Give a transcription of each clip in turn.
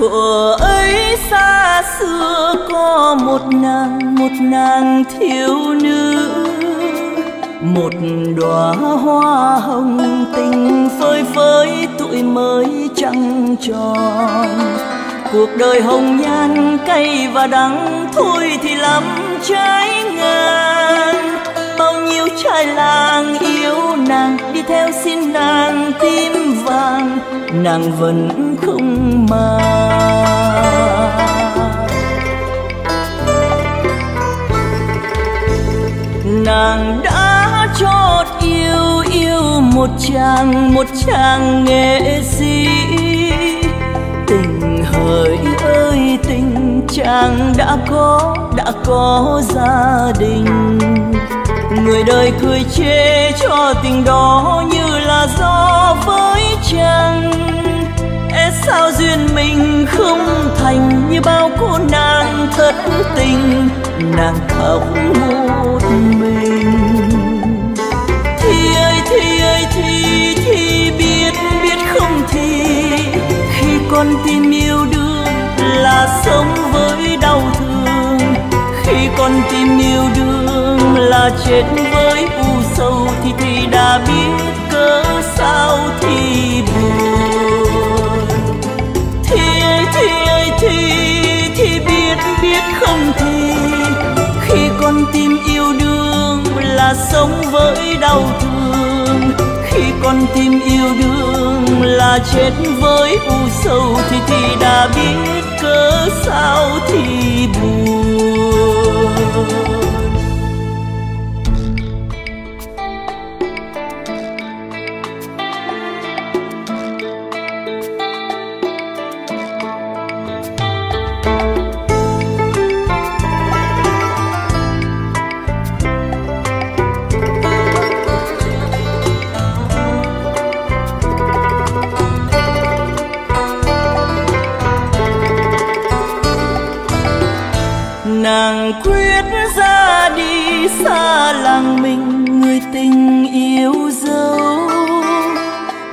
Thuở ấy xa xưa có một nàng một nàng thiếu nữ. Một đóa hoa hồng tình phơi phới tuổi mới trăng tròn. Cuộc đời hồng nhan cay và đắng thôi thì lắm trái ngang. Bao nhiêu trai làng yêu nàng, đi theo xin nàng tim vàng nàng vẫn không mà. Nàng đã chót yêu yêu một chàng một chàng nghệ sĩ. Tình hỡi ơi, tình chàng đã có đã có gia đình. Người đời cười chê cho tình đó như là gió với mình không thành như bao cô nàng thất tình. Nàng khóc một mình. Thì ơi thì ơi, thì thì biết biết không thì khi con tim yêu đương là sống với đau thương. Khi con tim yêu đương là chết với u sầu thì thì đã biết sống với đau thương. Khi con tim yêu đương là chết với u sầu thì thì đã biết nàng quyết ra đi xa làng mình, người tình yêu dấu.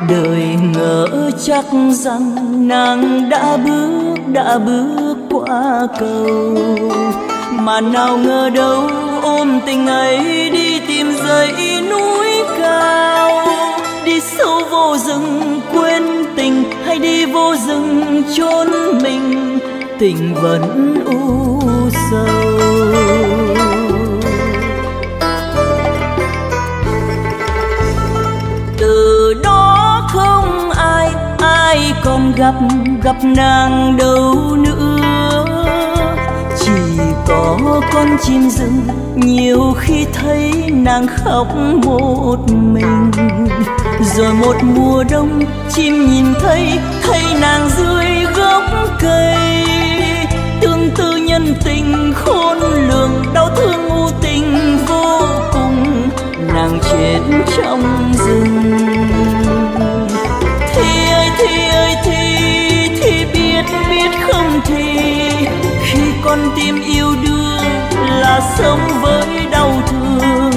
Đời ngỡ chắc rằng nàng đã bước đã bước qua cầu. Mà nào ngờ đâu, ôm tình ấy đi tìm dãy núi cao. Đi sâu vô rừng, quên tình, hay đi vô rừng chôn mình. Tình vẫn u sâu từ đó không ai ai còn gặp gặp nàng đâu nữa. Chỉ có con chim rừng, nhiều khi thấy nàng khóc một mình. Rồi một mùa đông, chim nhìn thấy thấy tình khôn lường, đau thương u tình vô cùng, nàng chết trong rừng. Thì ơi thì ơi thì thì biết biết không thì khi con tim yêu đương là sống với đau thương.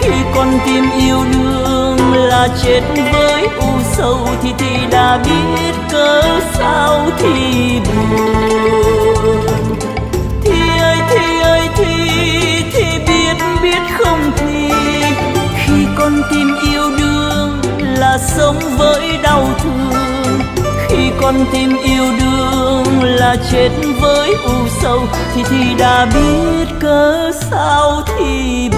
Khi con tim yêu đương là chết với u sầu thì thì đã biết cớ sao thì buồn. Sống với đau thương. Khi con tim yêu đương là chết với u sầu thì thì đã biết cớ sao thì